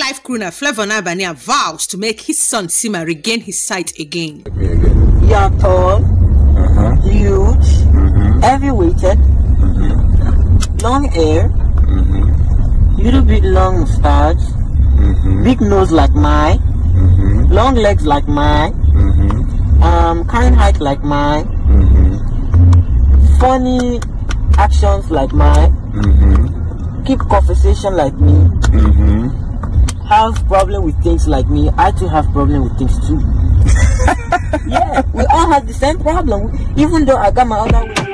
life crooner Flavour N'abania vows to make his son Semah regain his sight again. Me again. You are tall, Uh-huh. huge, Mm-hmm. heavy weighted, long hair, Mm-hmm. little bit long mustache, Mm-hmm. big nose like mine, Mm-hmm. long legs like mine, um, kind height like mine, funny actions like mine, keep conversation like me. Have problem with things like me. I too have problem with things too. yeah, we all have the same problem. Even though I got my other way.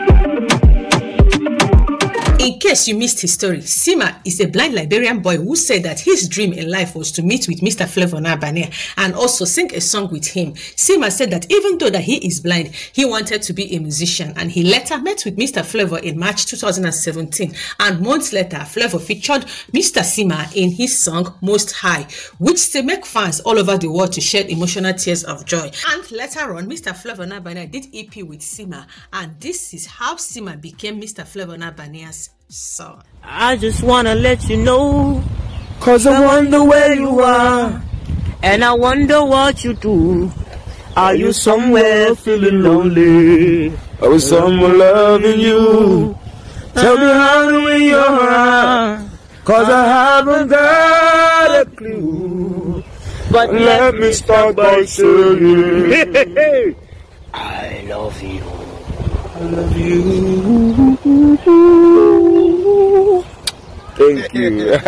In case you missed his story, Semah is a blind Liberian boy who said that his dream in life was to meet with Mr. Flavour Nabane and also sing a song with him. Semah said that even though that he is blind, he wanted to be a musician and he later met with Mr. Flavour in March 2017 and months later, Flavour featured Mr. Semah in his song Most High, which still make fans all over the world to shed emotional tears of joy. And later on, Mr. Flavour Nabane did EP with Semah and this is how Semah became Mr. Flavour Nabane's son. I just wanna let you know, Cause I wonder where you are. and I wonder what you do. Are you somewhere feeling lonely? Or is someone loving you? Tell me how to win your heart. Cause I haven't got a clue. But Let me start by saying I love you. I love you. You.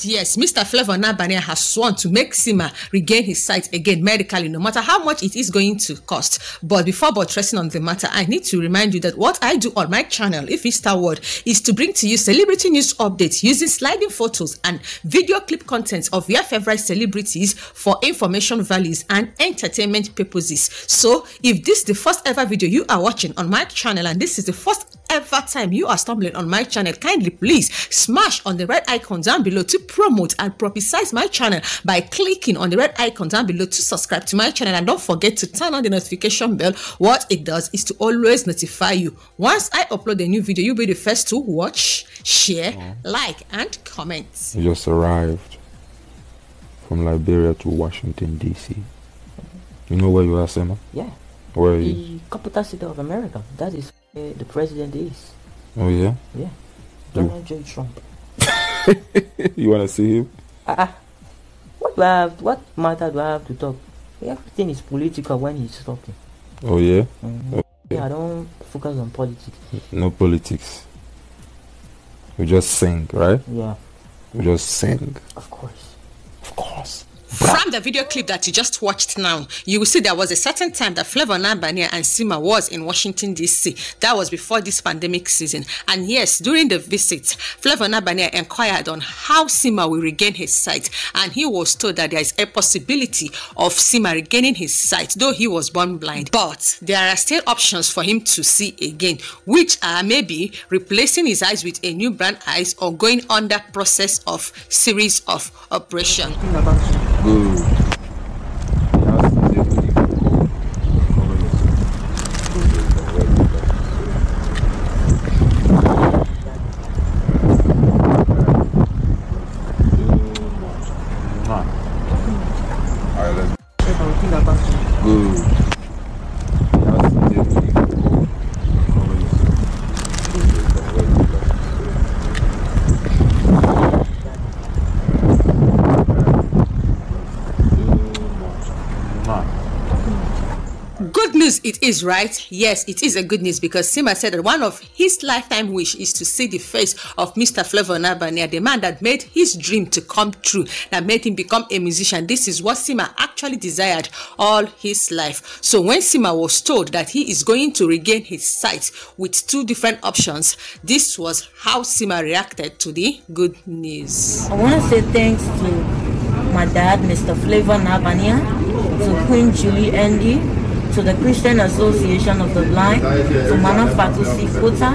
Yes, Mr. Flavour N'abania has sworn to make Semah regain his sight again medically, no matter how much it is going to cost. But before buttressing on the matter, I need to remind you that what I do on my channel, if it's Word, is to bring to you celebrity news updates using sliding photos and video clip contents of your favorite celebrities for information values and entertainment purposes. So, if this is the first ever video you are watching on my channel and this is the first ever time you are stumbling on my channel, kindly please smash on the red icon down below to promote and publicize my channel by clicking on the red icon down below to subscribe to my channel and don't forget to turn on the notification bell. What it does is to always notify you. Once I upload a new video, you'll be the first to watch, share, oh. like, and comment. We just arrived from Liberia to Washington, D.C. You know where you are, Semah? Yeah, Where are you? the capital city of America. That is where the president is. Oh, yeah? Yeah, Donald J. Trump. you want to see him? Ah, uh, what do I have? What matter do I have to talk? Everything is political when he's talking. Oh, yeah? Mhm. Yeah, I don't focus on politics. No politics. We just sing, right? Yeah, We just sing. of course. Of course. From the video clip that you just watched now, you will see there was a certain time that Flavour N'abania and Semah was in Washington, D.C. That was before this pandemic season. And yes, during the visit, Flavour N'abania inquired on how Semah will regain his sight. And he was told that there is a possibility of Semah regaining his sight, though he was born blind. But there are still options for him to see again, which are maybe replacing his eyes with a new brand eyes or going under process of series of operation. Good. Good news it is, right? Yes, it is a good news because Semah said that one of his lifetime wish is to see the face of Mr. Flavour N'abania, the man that made his dream to come true, that made him become a musician. This is what Semah actually desired all his life. So when Semah was told that he is going to regain his sight with two different options, this was how Semah reacted to the good news. I want to say thanks to my dad, Mr. Flavour N'abania, to Queen Julie Andy, to the Christian Association of the Blind, to Mama Fatusi Kota,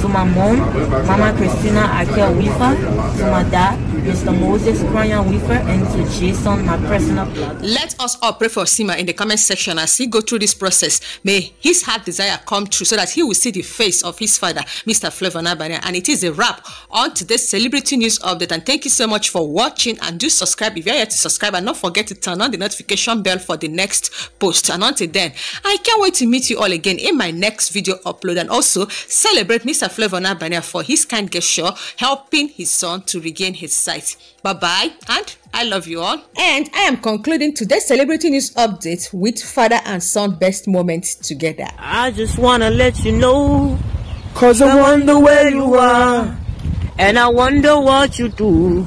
to my mom, Mama Christina Akia Wifa, to my dad, Mr. Moses Croyan Weaver, and to Jason, my personal blood. Let us all pray for Semah in the comment section as he go through this process. May his heart desire come true so that he will see the face of his father, Mr. Flavour N'abania. And it is a wrap on today's celebrity news update. And thank you so much for watching. And do subscribe if you're yet to subscribe. And don't forget to turn on the notification bell for the next post. And until then, I can't wait to meet you all again in my next video upload. And also celebrate Mr. Flavour N'abania for his kind gesture helping his son to regain his sight. Bye bye. And I love you all. And I am concluding today's celebrity news update with father and son best moments together. I just wanna let you know, Cause I wonder where you are. and I wonder what you do.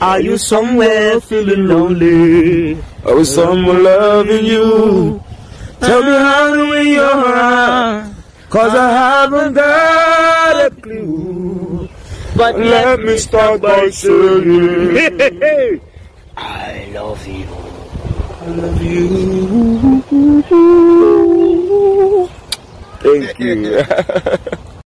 Are you somewhere feeling lonely? Or is someone loving you? Tell me how to win your heart. Cause I haven't got a clue. But Let me start by saying. I love you. I love you. Thank you.